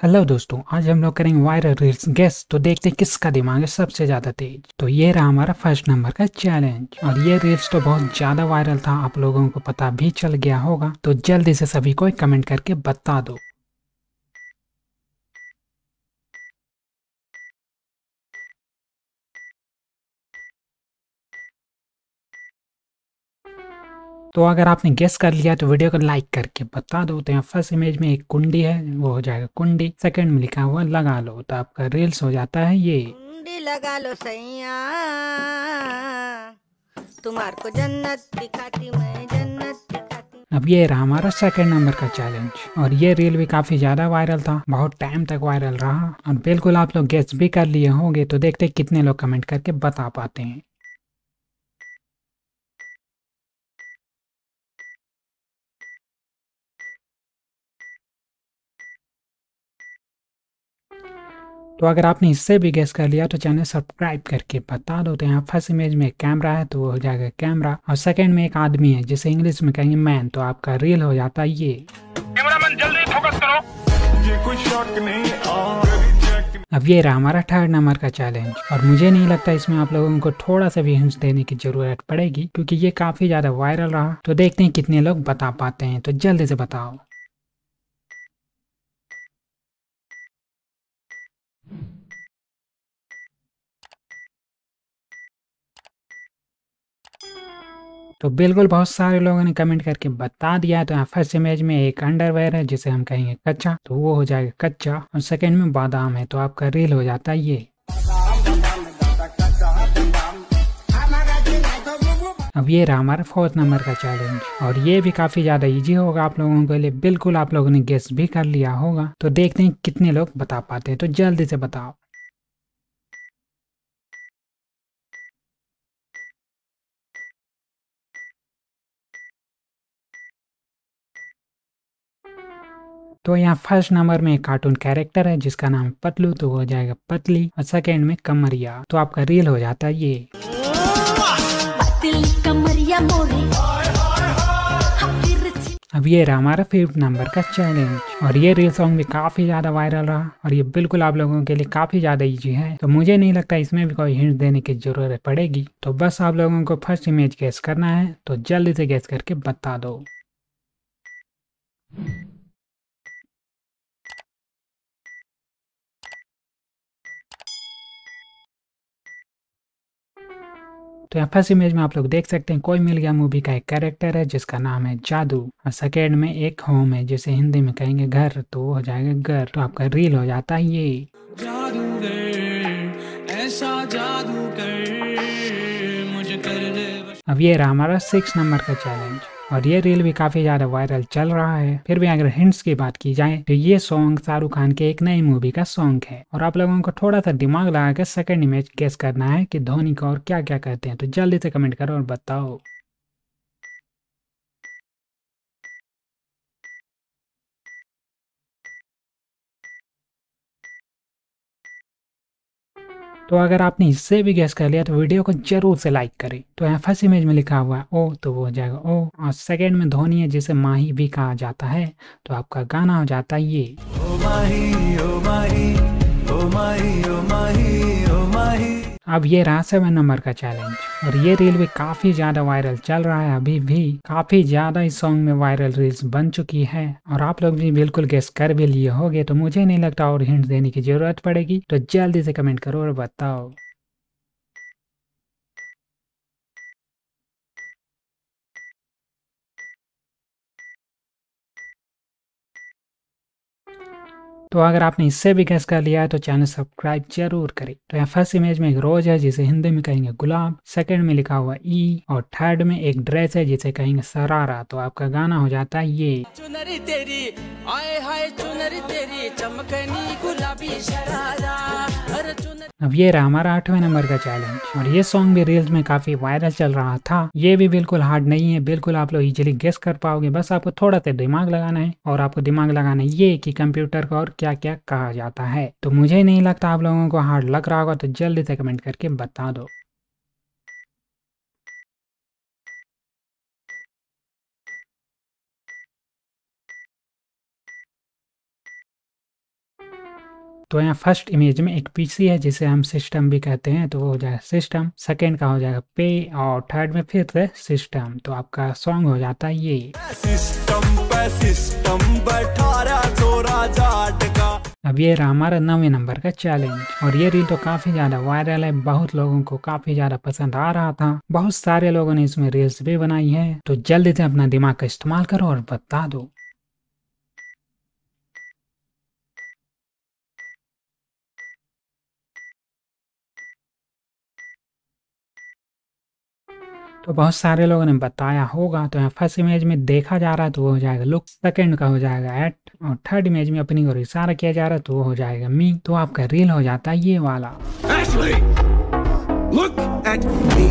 Hello दोस्तों, आज हम लोग करेंगे वायरल रील्स गेस तो देखते हैं किसका दिमाग है सबसे ज़्यादा तेज। तो ये रहा हमारा फ़र्स्ट नंबर का चैलेंज और ये रील्स तो बहुत ज़्यादा वायरल था, आप लोगों को पता भी चल गया होगा। तो जल्दी से सभी को कमेंट करके बता दो। तो अगर आपने गेस कर लिया तो वीडियो को लाइक करके बता दो तो यहाँ फ़र्स्ट इमेज में एक कुंडी है वो हो जाएगा कुंडी। सेकंड में लिखा हुआ लगा लो। तो आपका रील्स हो जाता है ये। कुंडी लगा लो सैया। तुम्हार को जन्नत दिखाती मैं जन्नत दिखाती। अब ये रहा हमारा सेकंड नंबर का चैलेंज और ये रील भी काफ़ी ज़्यादा वायरल था बहुत टाइम तक वायरल रहा। और बिल्कुल आप लोग गेस भी कर लिए होंगे तो देखते कितने लोग कमेंट करके बता पाते हैं। तो अगर आपने इससे भी गेस कर लिया तो चैनल सब्सक्राइब करके बता दो तो यहाँ फ़र्स्ट इमेज में कैमरा है तो वो हो जाएगा कैमरा और सेकंड में एक आदमी है जिसे इंग्लिश में कहेंगे मैन तो आपका रील हो जाता है ये। कैमरामैन जल्दी फोकस करो। ये कोई शॉट नहीं अब ये रहा हमारा थर्ड नंबर का चैलेंज और मुझे नहीं लगता इसमें आप लोगों को थोड़ा सा भी हिंस देने की ज़रूरत पड़ेगी क्योंकि ये काफ़ी ज़्यादा वायरल रहा। तो देखते हैं कितने लोग बता पाते हैं तो जल्दी से बताओ। तो बिल्कुल बहुत सारे लोगों ने कमेंट करके बता दिया। तो यहाँ फ़र्स्ट इमेज में एक अंडरवेयर है, जिसे हम कहेंगे कच्चा। तो वो हो जाएगा कच्चा और सेकेंड में बादाम है तो आपका रील हो जाता है ये। अब ये रहा हमारा फोर्थ नंबर का चैलेंज और ये भी काफ़ी ज़्यादा इजी होगा आप लोगों के लिए। बिल्कुल आप लोगों ने गेस भी कर लिया होगा। तो देखते हैं कितने लोग बता पाते हैं। तो जल्दी से बताओ। तो यहाँ फ़र्स्ट नंबर में एक कार्टून कैरेक्टर है जिसका नाम पतलू तो हो जाएगा पतली। और सेकेंड में कमरिया तो आपका रील हो जाता है ये। अब ये रहा हमारा फिफ्थ नंबर का चैलेंज और ये रील सॉन्ग भी काफ़ी ज़्यादा वायरल रहा। और ये बिल्कुल आप लोगों के लिए काफ़ी ज़्यादा इजी है। तो मुझे नहीं लगता इसमें भी कोई हिंट देने की ज़रूरत पड़ेगी। तो बस आप लोगों को फ़र्स्ट इमेज गैस करना है। तो जल्दी से गैस करके बता दो। तो यहाँ फ़र्स्ट इमेज में आप लोग देख सकते हैं, कोई मिल गया मूवी का एक कैरेक्टर है, जिसका नाम है जादू। और सेकेंड में एक होम है, जिसे हिंदी में कहेंगे घर तो हो जाएगा घर। तो आपका रील हो जाता है ये। जादूगर, ऐसा जादू कर मुझे कर ले अब ये रहा हमारा सिक्स नंबर का चैलेंज और ये रील भी काफ़ी ज़्यादा वायरल चल रहा है। फिर भी अगर हिंट्स की बात की जाए तो ये सॉन्ग शाहरुख खान के एक नई मूवी का सॉन्ग है। और आप लोगों को थोड़ा सा दिमाग लगा कर सेकंड इमेज गेस करना है कि धोनी को और क्या क्या करते हैं तो जल्दी से कमेंट करो और बताओ। तो अगर आपने इससे भी गैस कर लिया तो वीडियो को ज़रूर से लाइक करें। तो यहाँ फ़र्स्ट इमेज में लिखा हुआ है ओ तो वो हो जाएगा ओ और सेकेंड में धोनी है, जिसे माही भी कहा जाता है। तो आपका गाना हो जाता है ये। ओ माही ओ माही ओ माही ओ माही। अब ये रहा सेवन नंबर का चैलेंज और ये रील भी काफ़ी ज़्यादा वायरल चल रहा है, अभी भी काफ़ी ज़्यादा इस सॉन्ग में वायरल रील्स बन चुकी है। और आप लोग भी बिल्कुल गेस कर भी लिए होगे तो मुझे नहीं लगता और हिंट देने की ज़रूरत पड़ेगी। तो जल्दी से कमेंट करो और बताओ। तो अगर आपने इससे भी गेस कर लिया है तो चैनल सब्सक्राइब ज़रूर करें। तो यहाँ फ़र्स्ट इमेज में एक रोज है जिसे हिंदी में कहेंगे गुलाब सेकंड में लिखा हुआ ई और थर्ड में एक ड्रेस है जिसे कहेंगे सरारा। तो आपका गाना हो जाता है ये। चुनरी तेरी आए हाय चुनरी तेरी चमकनी गुलाबी शरारा। अब ये रहा हमारा आठवें नंबर का चैलेंज और ये सॉन्ग भी रील्स में काफ़ी वायरल चल रहा था। ये भी बिल्कुल हार्ड नहीं है बिल्कुल आप लोग इजीली गेस कर पाओगे। बस आपको थोड़ा सा दिमाग लगाना है और आपको दिमाग लगाना है ये कि कंप्यूटर का और क्या क्या क्या कहा जाता है? तो मुझे नहीं लगता आप लोगों को हार्ड लग रहा होगा तो जल्दी से कमेंट करके बता दो। तो यहाँ फ़र्स्ट इमेज में एक पीसी है, जिसे हम सिस्टम भी कहते हैं तो वो हो जाएगा सिस्टम सेकेंड का हो जाएगा पे और थर्ड में फिर से सिस्टम तो आपका सॉन्ग हो जाता है ये। सिस्टम पे सिस्टम बैठा रहा चोरा जाट अब ये रहा हमारा नवे नंबर का चैलेंज और ये रील तो काफ़ी ज़्यादा वायरल है, बहुत लोगों को काफ़ी ज़्यादा पसंद आ रहा था। बहुत सारे लोगों ने इसमें रील्स भी बनाई है। तो जल्दी से अपना दिमाग का इस्तेमाल करो और बता दो। तो बहुत सारे लोगों ने बताया होगा तो यहाँ फ़र्स्ट इमेज में देखा जा रहा है तो वो हो जाएगा लुक सेकंड का हो जाएगा एट और थर्ड इमेज में अपनी ओर इशारा किया जा रहा है तो वो हो जाएगा मी तो आपका रील हो जाता है ये वाला। Ashley, look at me.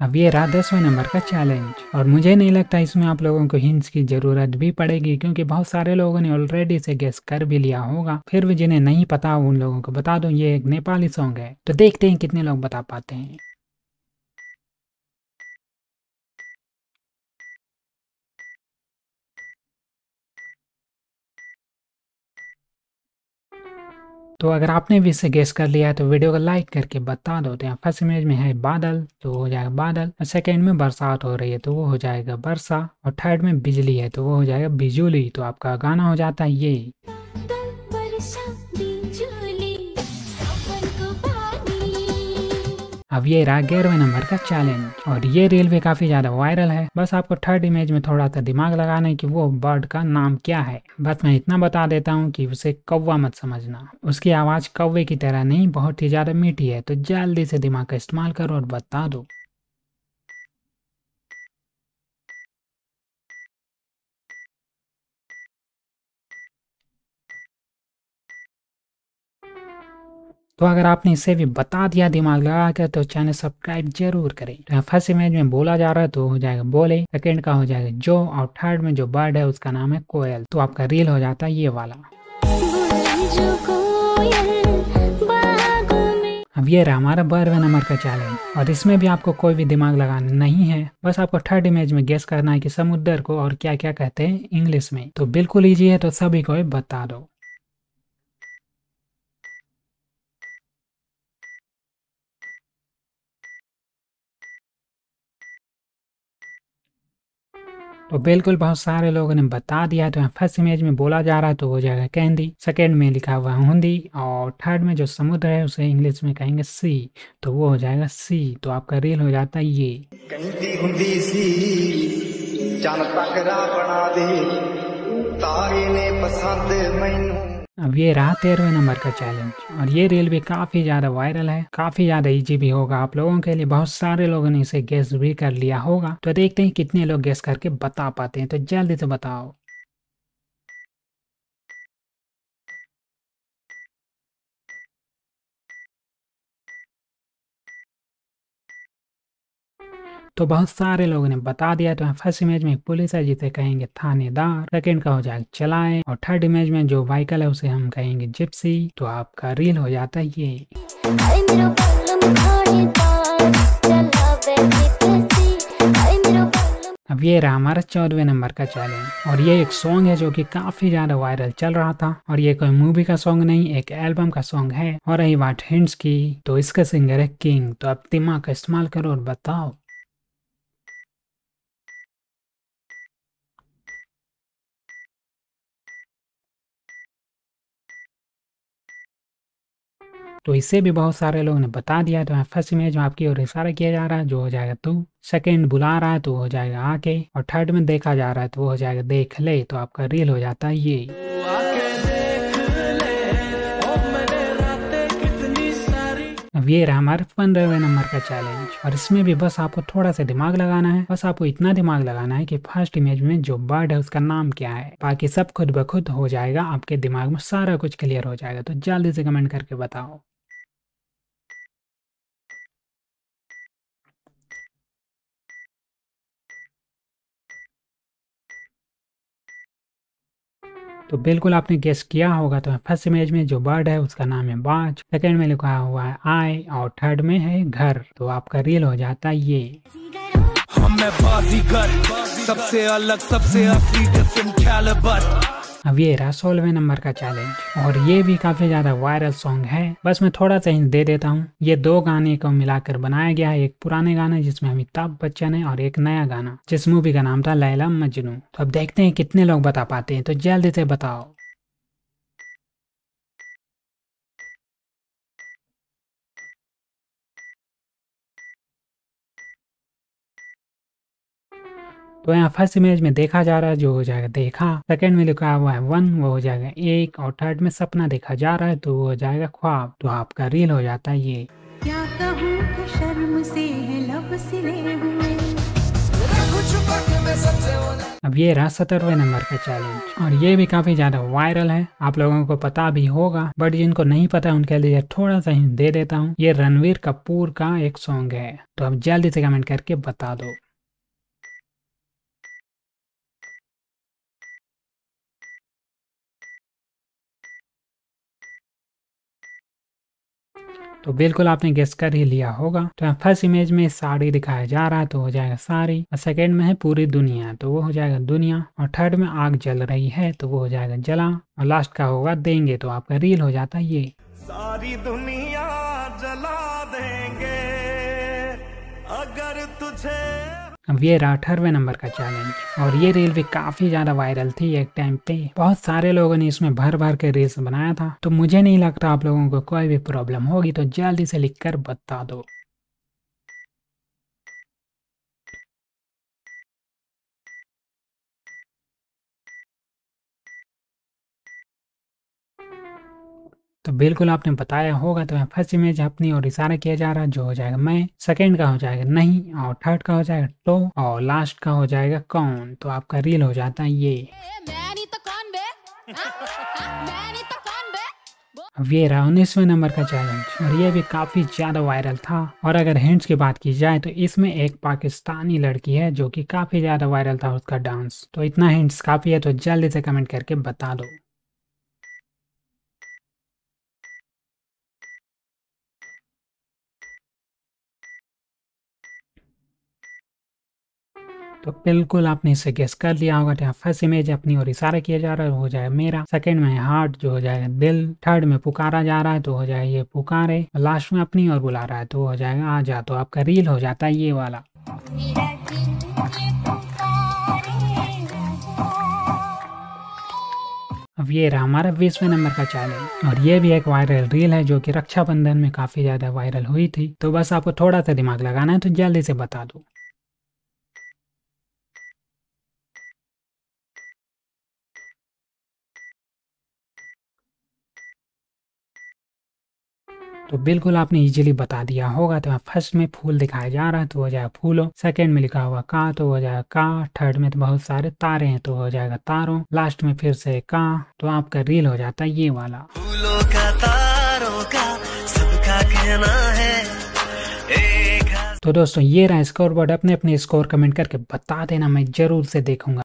अब ये रहा दसवें नंबर का चैलेंज और मुझे नहीं लगता इसमें आप लोगों को हिंट्स की ज़रूरत भी पड़ेगी क्योंकि बहुत सारे लोगों ने ऑलरेडी से गेस कर भी लिया होगा। फिर भी जिन्हें नहीं पता उन लोगों को बता दूँ ये एक नेपाली सॉन्ग है। तो देखते हैं कितने लोग बता पाते हैं। तो अगर आपने भी इसे गेस कर लिया है तो वीडियो को लाइक करके बता दो। तो यहाँ फ़र्स्ट इमेज में है बादल तो हो जाएगा बादल। और सेकेंड में बरसात हो रही है तो वो हो जाएगा बरसा। और थर्ड में बिजली है तो वो हो जाएगा बिजुली। तो आपका गाना हो जाता है ये। अब ये रहा ग्यारहवें नंबर का चैलेंज और ये रेलवे काफ़ी ज़्यादा वायरल है। बस आपको थर्ड इमेज में थोड़ा सा दिमाग लगाना है कि वो बर्ड का नाम क्या है। बस मैं इतना बता देता हूँ कि उसे कौवा मत समझना। उसकी आवाज़ कौवे की तरह नहीं, बहुत ही ज़्यादा मीठी है। तो जल्दी से दिमाग का इस्तेमाल करो और बता दो। तो अगर आपने इसे भी बता दिया दिमाग लगा कर तो चैनल सब्सक्राइब ज़रूर करें। तो फ़र्स्ट इमेज में बोला जा रहा है तो हो जाएगा बोले। सेकेंड का हो जाएगा जो, और थर्ड में जो बर्ड है, उसका नाम है कोयल। तो आपका रील हो जाता है ये वाला। अब ये रहा हमारा बारहवें नंबर का चैलेंज और इसमें भी आपको कोई भी दिमाग लगाना नहीं है। बस आपको थर्ड इमेज में गेस करना है कि समुद्र को और क्या क्या कहते हैं इंग्लिश में। तो बिल्कुल ईजी है तो सभी को बता दो। और बिल्कुल बहुत सारे लोगों ने बता दिया तो फ़र्स्ट इमेज में बोला जा रहा है तो वो जाएगा कैंदी सेकेंड में लिखा हुआ हिंदी और थर्ड में जो समुद्र है, उसे इंग्लिश में कहेंगे सी तो वो हो जाएगा सी। तो आपका रील हो जाता है ये। अब ये रहा तेरहवें नंबर का चैलेंज और ये रील भी काफ़ी ज़्यादा वायरल है, काफ़ी ज़्यादा इजी भी होगा। आप लोगों के लिए बहुत सारे लोगों ने इसे गेस भी कर लिया होगा। तो देखते हैं कितने लोग गेस करके बता पाते हैं। तो जल्दी से बताओ। तो बहुत सारे लोगों ने बता दिया तो फ़र्स्ट इमेज में एक पुलिस है जिसे कहेंगे थानेदार सेकेंड का हो जाएगा चलाए और थर्ड इमेज में जो व्हीकल है उसे हम कहेंगे जिप्सी तो आपका रील हो जाता है ये। अब ये रहा हमारा चौदहवें नंबर का चैलेंज और ये एक सॉन्ग है जो कि काफ़ी ज़्यादा वायरल चल रहा था और ये कोई मूवी का सॉन्ग नहीं एक एल्बम का सॉन्ग है और रही बात हिंट्स की तो इसका सिंगर है किंग तो अब दिमाग का इस्तेमाल करो और बताओ। तो इससे भी बहुत सारे लोगों ने बता दिया तो फ़र्स्ट इमेज में आपकी ओर इशारा किया जा रहा है, जो हो जाएगा तू। सेकेंड बुला रहा है तो हो जाएगा आके। और थर्ड में देखा जा रहा है तो वो हो जाएगा देख ले तो आपका रील हो जाता है ये। अब ये रहा हमारे पंद्रहवें नंबर का चैलेंज और इसमें भी बस आपको थोड़ा सा दिमाग लगाना है। बस आपको इतना दिमाग लगाना है कि फ़र्स्ट इमेज में जो बर्ड है, उसका नाम क्या है? बाकी सब खुद ब खुद हो जाएगा, आपके दिमाग में सारा कुछ क्लियर हो जाएगा। तो जल्दी से कमेंट करके बताओ। तो बिल्कुल आपने गेस किया होगा तो फ़र्स्ट इमेज में जो बर्ड है, उसका नाम है बाज। सेकेंड में लिखा हुआ है आई और थर्ड में है घर। तो आपका रियल हो जाता है ये। हम सबसे अलग, सबसे असली डिफरेंट कैलिबर अब ये रहा सोलवे नंबर का चैलेंज और ये भी काफ़ी ज़्यादा वायरल सॉन्ग है। बस मैं थोड़ा सा दे देता हूँ। ये दो गाने को मिलाकर बनाया गया है एक पुराने गाने जिसमें अमिताभ बच्चन है और एक नया गाना, जिस मूवी का नाम था लैला मजनू। तो अब देखते हैं कितने लोग बता पाते हैं। तो जल्दी से बताओ। तो यहाँ फ़र्स्ट इमेज में देखा जा रहा है जो हो जाएगा देखा। सेकंड में लिखा हुआ है वन वो हो जाएगा एक। और थर्ड में सपना देखा जा रहा है तो वो हो जाएगा ख्वाब। तो आपका रील हो जाता है ये। क्या कहूँ कि शर्म से लब सिले हुए। अब ये रहा सत्रहवें नंबर का चैलेंज और ये भी काफ़ी ज़्यादा वायरल है। आप लोगों को पता भी होगा बट जिनको नहीं पता उनके लिए थोड़ा सा ही दे देता हूँ। ये रणवीर कपूर का एक सॉन्ग है। तो अब जल्दी से कमेंट करके बता दो। तो बिल्कुल आपने गेस कर ही लिया होगा। तो फ़र्स्ट इमेज में साड़ी दिखाया जा रहा है तो हो जाएगा साड़ी। और सेकेंड में है पूरी दुनिया तो वो हो जाएगा दुनिया। और थर्ड में आग जल रही है तो वो हो जाएगा जला। और लास्ट का होगा देंगे तो आपका रील हो जाता है ये। सारी दुनिया जला देंगे, अगर तुझे अब ये रहा अठारहवें नंबर का चैलेंज और ये रील भी काफ़ी ज़्यादा वायरल थी एक टाइम पे। बहुत सारे लोगों ने इसमें भर भर के रील्स बनाया था। तो मुझे नहीं लगता आप लोगों को कोई भी प्रॉब्लम होगी तो जल्दी से लिख कर बता दो। तो बिल्कुल आपने बताया होगा तो फ़र्स्ट इमेज अपनी और इशारा किया जा रहा है जो हो जाएगा मैं, सेकंड का हो जाएगा नहीं, और थर्ड का हो जाएगा तो और लास्ट का हो जाएगा कौन तो आपका रील हो जाता है ये। अब ये रहा उन्नीसवें नंबर का चैलेंज और ये भी काफ़ी ज़्यादा वायरल था, और अगर हिंट्स की बात की जाए तो इसमें एक पाकिस्तानी लड़की है, जो कि काफ़ी ज़्यादा वायरल था उसका डांस तो इतना हिंट्स काफ़ी है तो जल्दी से कमेंट करके बता दो। तो बिल्कुल आपने इसे गेस कर लिया होगा तो फ़र्स्ट इमेज अपनी और इशारा किया जा रहा है हो जाएगा मेरा। सेकंड में हार्ट जो हो जाएगा दिल। थर्ड में पुकारा जा रहा है तो हो जाएगा ये पुकारे। लास्ट में अपनी और बुला रहा है तो हो जाएगा आ जा तो आपका रील हो जाता है ये वाला। अब ये रहा हमारा बीसवें नंबर का चैलेंज और ये भी एक वायरल रील है, जो कि रक्षाबंधन में काफ़ी ज़्यादा वायरल हुई थी। तो बस आपको थोड़ा सा दिमाग लगाना है तो जल्दी से बता दो। तो बिल्कुल आपने इजीली बता दिया होगा। तो फ़र्स्ट में फूल दिखाया जा रहा है तो हो जाएगा फूलों। सेकंड में लिखा हुआ का तो हो जाएगा का। थर्ड में तो बहुत सारे तारे हैं तो हो जाएगा तारों। लास्ट में फिर से का तो आपका रील हो जाता है ये वाला। फूलों का तारों का सबका कहना है तो दोस्तों ये रहा स्कोर बोर्ड अपने अपने स्कोर कमेंट करके बता देना मैं ज़रूर से देखूँगा।